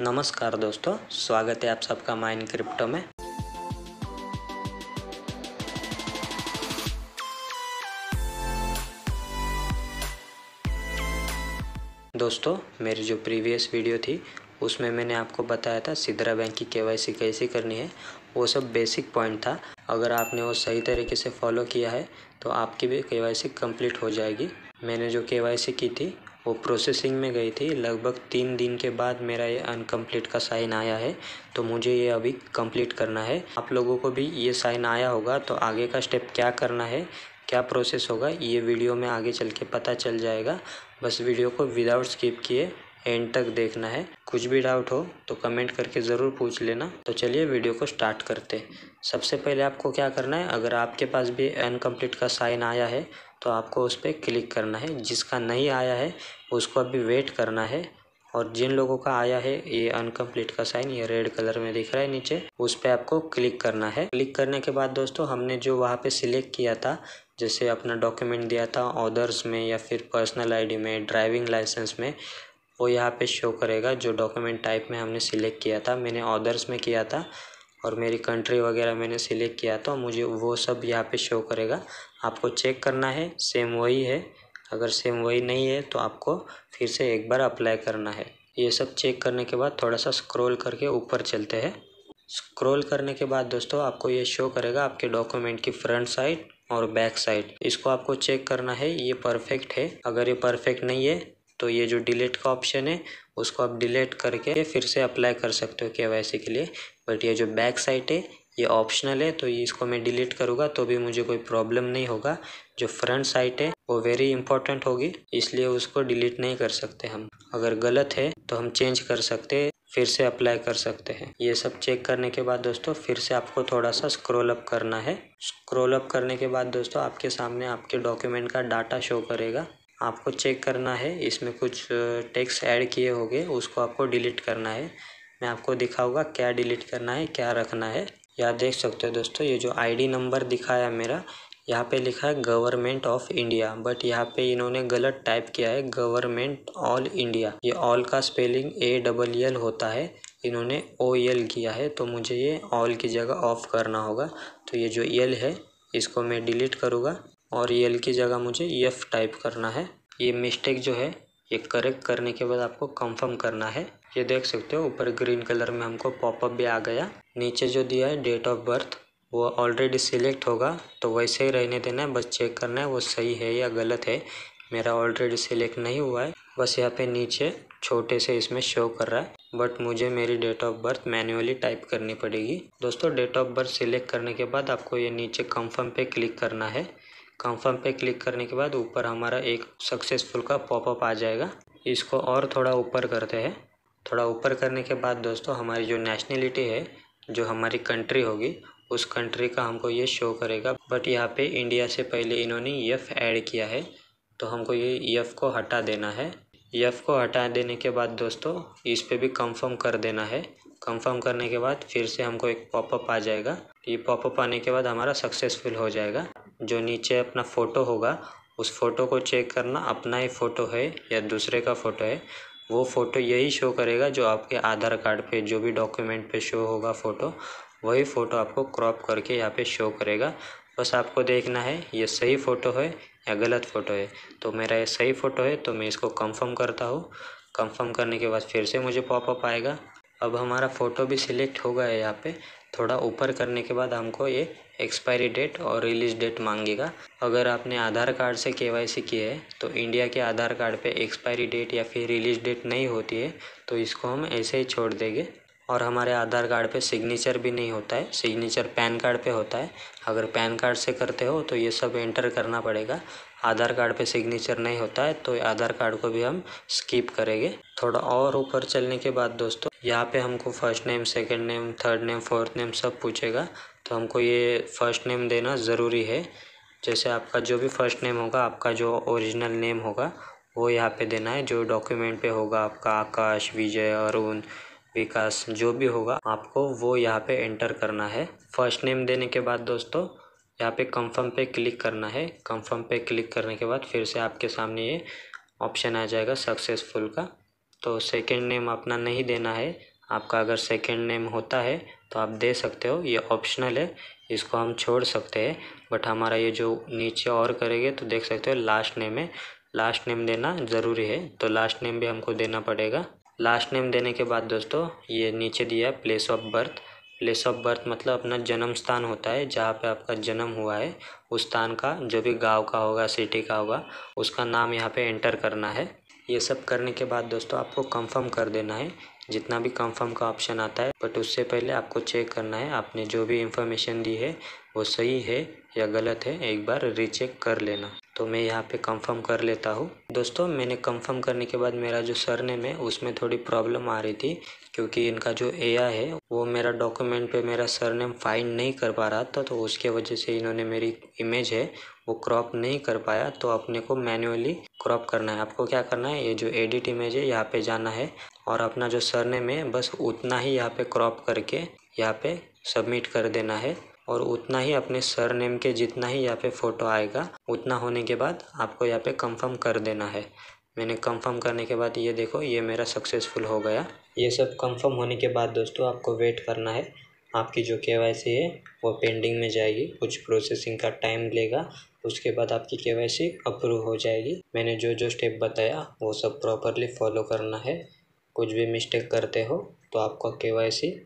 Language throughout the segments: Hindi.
नमस्कार दोस्तों, स्वागत है आप सबका माइन क्रिप्टो में। दोस्तों, मेरी जो प्रीवियस वीडियो थी, उसमें मैंने आपको बताया था सिद्रा बैंक की केवाईसी कैसे करनी है। वो सब बेसिक पॉइंट था। अगर आपने वो सही तरीके से फॉलो किया है तो आपकी भी केवाईसी कंप्लीट हो जाएगी। मैंने जो केवाईसी की थी वो प्रोसेसिंग में गई थी। लगभग तीन दिन के बाद मेरा ये अनकम्प्लीट का साइन आया है। तो मुझे ये अभी कंप्लीट करना है। आप लोगों को भी ये साइन आया होगा तो आगे का स्टेप क्या करना है, क्या प्रोसेस होगा, ये वीडियो में आगे चल के पता चल जाएगा। बस वीडियो को विदाउट स्किप किए एंड तक देखना है। कुछ भी डाउट हो तो कमेंट करके ज़रूर पूछ लेना। तो चलिए वीडियो को स्टार्ट करते सबसे पहले आपको क्या करना है, अगर आपके पास भी अनकम्प्लीट का साइन आया है तो आपको उस पर क्लिक करना है। जिसका नहीं आया है, उसको अभी वेट करना है। और जिन लोगों का आया है, ये अनकम्प्लीट का साइन, ये रेड कलर में दिख रहा है नीचे, उस पर आपको क्लिक करना है। क्लिक करने के बाद दोस्तों, हमने जो वहाँ पे सिलेक्ट किया था, जैसे अपना डॉक्यूमेंट दिया था ऑदर्स में या फिर पर्सनल आईडी में, ड्राइविंग लाइसेंस में, वो यहाँ पे शो करेगा जो डॉक्यूमेंट टाइप में हमने सिलेक्ट किया था। मैंने ऑदर्स में किया था और मेरी कंट्री वगैरह मैंने सिलेक्ट किया तो मुझे वो सब यहाँ पे शो करेगा। आपको चेक करना है सेम वही है। अगर सेम वही नहीं है तो आपको फिर से एक बार अप्लाई करना है। ये सब चेक करने के बाद थोड़ा सा स्क्रॉल करके ऊपर चलते हैं। स्क्रॉल करने के बाद दोस्तों, आपको ये शो करेगा आपके डॉक्यूमेंट की फ्रंट साइड और बैक साइड इसको आपको चेक करना है, ये परफेक्ट है। अगर ये परफेक्ट नहीं है तो ये जो डिलीट का ऑप्शन है, उसको आप डिलीट करके फिर से अप्लाई कर सकते हो के के लिए। बट ये जो बैक साइड है, ये ऑप्शनल है तो इसको मैं डिलीट करूँगा तो भी मुझे कोई प्रॉब्लम नहीं होगा। जो फ्रंट साइट है, वो वेरी इंपॉर्टेंट होगी, इसलिए उसको डिलीट नहीं कर सकते हम। अगर गलत है तो हम चेंज कर सकते हैं, फिर से अप्लाई कर सकते हैं। ये सब चेक करने के बाद दोस्तों, फिर से आपको थोड़ा सा स्क्रॉल अप करना है। स्क्रॉल अप करने के बाद दोस्तों, आपके सामने आपके डॉक्यूमेंट का डाटा शो करेगा। आपको चेक करना है, इसमें कुछ टेक्स ऐड किए होंगे, उसको आपको डिलीट करना है। मैं आपको दिखाऊँगा क्या डिलीट करना है, क्या रखना है। यहाँ देख सकते हो दोस्तों, ये जो आईडी नंबर दिखाया मेरा, यहाँ पे लिखा है गवर्नमेंट ऑफ़ इंडिया, बट यहाँ पे इन्होंने गलत टाइप किया है, गवर्नमेंट ऑल इंडिया। ये ऑल का स्पेलिंग ए डबल एल होता है, इन्होंने ओ एल किया है तो मुझे ये ऑल की जगह ऑफ़ करना होगा। तो ये जो एल है, इसको मैं डिलीट करूँगा। और एल की जगह मुझे एफ़ टाइप करना है। ये मिस्टेक जो है, ये करेक्ट करने के बाद आपको कंफर्म करना है। ये देख सकते हो, ऊपर ग्रीन कलर में हमको पॉपअप भी आ गया। नीचे जो दिया है डेट ऑफ़ बर्थ वो ऑलरेडी सिलेक्ट होगा। तो वैसे ही रहने देना है, बस चेक करना है, वो सही है या गलत है। मेरा ऑलरेडी सिलेक्ट नहीं हुआ है। बस यहाँ पे नीचे छोटे से इसमें शो कर रहा है। बट मुझे मेरी date of birth manually type करनी पड़ेगी। दोस्तों डेट ऑफ़ बर्थ सिलेक्ट करने के बाद आपको ये नीचे कंफर्म पे क्लिक करना है। कंफर्म पे क्लिक करने के बाद ऊपर हमारा एक सक्सेसफुल का पॉपअप आ जाएगा। इसको और थोड़ा ऊपर करते हैं। थोड़ा ऊपर करने के बाद दोस्तों, हमारी जो नेशनलिटी है, जो हमारी कंट्री होगी, उस कंट्री का हमको ये शो करेगा। बट यहाँ पे इंडिया से पहले इन्होंने यफ ऐड किया है तो हमको ये यफ को हटा देना है। यफ को हटा देने के बाद दोस्तों, इस पर भी कंफर्म कर देना है। कंफर्म करने के बाद फिर से हमको एक पॉपअप आ जाएगा। ये पॉपअप आने के बाद हमारा सक्सेसफुल हो जाएगा। जो नीचे अपना फ़ोटो होगा, उस फ़ोटो को चेक करना, अपना ही फ़ोटो है या दूसरे का फ़ोटो है। वो फ़ोटो यही शो करेगा जो आपके आधार कार्ड पे, जो भी डॉक्यूमेंट पे शो होगा फ़ोटो, वही फ़ोटो आपको क्रॉप करके यहाँ पे शो करेगा। बस आपको देखना है, ये सही फ़ोटो है या गलत फ़ोटो है। तो मेरा ये सही फ़ोटो है तो मैं इसको कंफर्म करता हूँ। कंफर्म करने के बाद फिर से मुझे पॉपअप आएगा। अब हमारा फ़ोटो भी सिलेक्ट हो गया है यहाँ पे। थोड़ा ऊपर करने के बाद हमको ये एक्सपायरी डेट और रिलीज़ डेट मांगेगा। अगर आपने आधार कार्ड से के वाई सी किया है तो इंडिया के आधार कार्ड पे एक्सपायरी डेट या फिर रिलीज़ डेट नहीं होती है तो इसको हम ऐसे ही छोड़ देंगे। और हमारे आधार कार्ड पे सिग्नेचर भी नहीं होता है, सिग्नेचर पैन कार्ड पे होता है। अगर पैन कार्ड से करते हो तो ये सब एंटर करना पड़ेगा। आधार कार्ड पे सिग्नेचर नहीं होता है तो आधार कार्ड को भी हम स्किप करेंगे। थोड़ा और ऊपर चलने के बाद दोस्तों, यहाँ पे हमको first name, second name, third name, fourth name सब पूछेगा। तो हमको ये फ़र्स्ट नेम देना ज़रूरी है। जैसे आपका जो भी फ़र्स्ट नेम होगा, आपका जो ओरिजिनल नेम होगा, वो यहाँ पे देना है। जो डॉक्यूमेंट पे होगा आपका आकाश, विजय, अरुण विकास जो भी होगा, आपको वो यहाँ पे एंटर करना है। फ़र्स्ट नेम देने के बाद दोस्तों, यहाँ पे कंफर्म पे क्लिक करना है। कंफर्म पे क्लिक करने के बाद फिर से आपके सामने ये ऑप्शन आ जाएगा सक्सेसफुल का। तो सेकेंड नेम अपना नहीं देना है। आपका अगर सेकेंड नेम होता है तो आप दे सकते हो। ये ऑप्शनल है। इसको हम छोड़ सकते हैं। बट हमारा ये जो नीचे और करेंगे तो देख सकते हो लास्ट नेम है। लास्ट नेम देना ज़रूरी है। तो लास्ट नेम भी हमको देना पड़ेगा। लास्ट नेम देने के बाद दोस्तों, ये नीचे दिया है place of birth place of birth मतलब अपना जन्म स्थान होता है, जहाँ पे आपका जन्म हुआ है। उस स्थान का, जो भी गाँव का होगा सिटी का होगा, उसका नाम यहाँ पे एंटर करना है। ये सब करने के बाद दोस्तों, आपको कंफर्म कर देना है। जितना भी कंफर्म का ऑप्शन आता है बट उससे पहले आपको चेक करना है। आपने जो भी इंफॉर्मेशन दी है, वो सही है या गलत है, एक बार रीचेक कर लेना। तो मैं यहाँ पे कंफर्म कर लेता हूँ। दोस्तों, मैंने कंफर्म करने के बाद मेरा जो सर नेम है, उसमें थोड़ी प्रॉब्लम आ रही थी, क्योंकि इनका जो एआई है, वो मेरा डॉक्यूमेंट पे मेरा सर नेम फाइंड नहीं कर पा रहा था तो उसके वजह से इन्होंने मेरी इमेज है, वो क्रॉप नहीं कर पाया तो अपने को मैन्युअली क्रॉप करना है। आपको क्या करना है, ये जो एडिट इमेज है, यहाँ पे जाना है, और अपना जो सर नेम है, बस उतना ही यहाँ पे क्रॉप करके यहाँ पे सबमिट कर देना है। और उतना ही अपने सर नेम के जितना ही यहाँ पे फ़ोटो आएगा, उतना होने के बाद आपको यहाँ पे कंफर्म कर देना है। मैंने कंफर्म करने के बाद ये देखो, ये मेरा सक्सेसफुल हो गया। ये सब कंफर्म होने के बाद दोस्तों आपको वेट करना है। आपकी जो के है, वो पेंडिंग में जाएगी, कुछ प्रोसेसिंग का टाइम लेगा, उसके बाद आपकी के अप्रूव हो जाएगी। मैंने जो जो स्टेप बताया, वो सब प्रॉपरली फॉलो करना है। कुछ भी मिस्टेक करते हो तो आपका के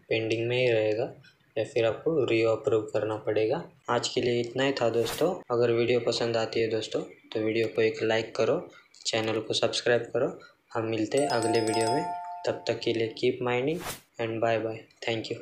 पेंडिंग में ही रहेगा। या फिर आपको री अप्रूव करना पड़ेगा। आज के लिए इतना ही था दोस्तों। अगर वीडियो पसंद आती है दोस्तों तो वीडियो को एक लाइक करो, चैनल को सब्सक्राइब करो। हम मिलते हैं अगले वीडियो में। तब तक के लिए keep minding and bye bye thank you